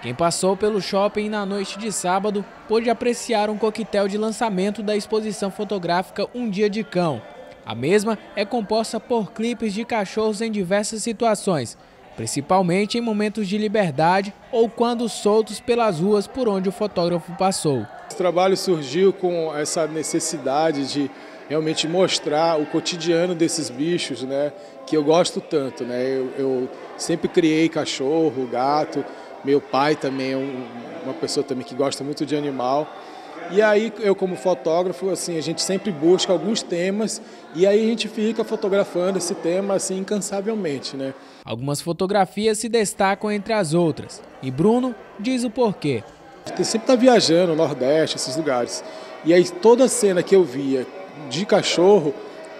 Quem passou pelo shopping na noite de sábado pôde apreciar um coquetel de lançamento da exposição fotográfica Um Dia de Cão. A mesma é composta por clipes de cachorros em diversas situações, principalmente em momentos de liberdade ou quando soltos pelas ruas por onde o fotógrafo passou. Esse trabalho surgiu com essa necessidade de realmente mostrar o cotidiano desses bichos, né, que eu gosto tanto, né. Eu, eu sempre criei cachorro, gato, meu pai também é um, uma pessoa também que gosta muito de animal. E aí eu como fotógrafo, assim, a gente sempre busca alguns temas e aí a gente fica fotografando esse tema assim incansavelmente, né? Algumas fotografias se destacam entre as outras. E Bruno diz o porquê. Gente sempre está viajando, Nordeste, esses lugares. E aí toda cena que eu via de cachorro,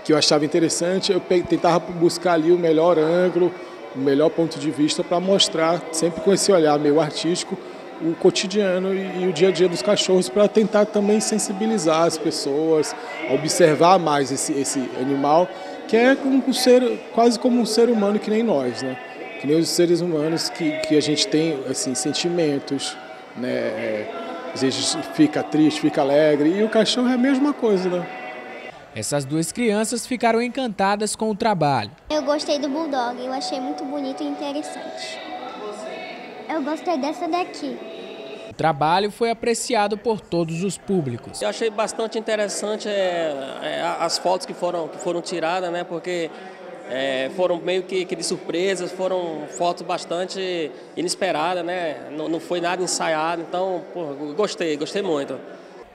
que eu achava interessante, eu tentava buscar ali o melhor ângulo, o melhor ponto de vista para mostrar, sempre com esse olhar meio artístico, o cotidiano e, o dia a dia dos cachorros para tentar também sensibilizar as pessoas, observar mais esse, esse animal, que é um ser, quase como um ser humano que nem nós, né? Que nem os seres humanos que, que a gente tem assim, sentimentos, né? Às vezes fica triste, fica alegre, e o cachorro é a mesma coisa, né? Essas duas crianças ficaram encantadas com o trabalho. Eu gostei do Bulldog, eu achei muito bonito e interessante. Eu gostei dessa daqui. O trabalho foi apreciado por todos os públicos. Eu achei bastante interessante é, é, as fotos que foram, que foram tiradas, né? Porque é, foram meio que, que, de surpresas, foram fotos bastante inesperadas, né? Não, não foi nada ensaiado, então, pô, gostei, gostei muito.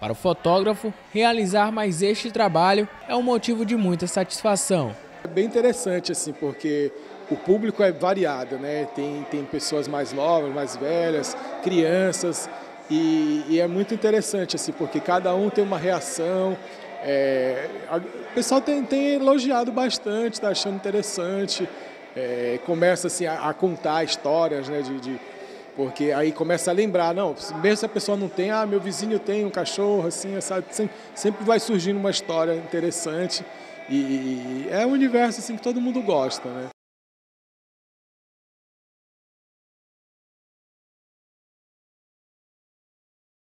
Para o fotógrafo, realizar mais este trabalho é um motivo de muita satisfação. É bem interessante, assim, porque o público é variado, né? Tem, tem pessoas mais novas, mais velhas, crianças, e, e é muito interessante, assim, porque cada um tem uma reação. É, a, o pessoal tem, tem elogiado bastante, está achando interessante, é, começa assim, a, a, contar histórias né, de, de porque aí começa a lembrar, não, mesmo se a pessoa não tem, ah, meu vizinho tem um cachorro, assim, sabe? Sempre, sempre vai surgindo uma história interessante e, e é um universo assim que todo mundo gosta, né?